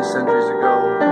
many centuries ago.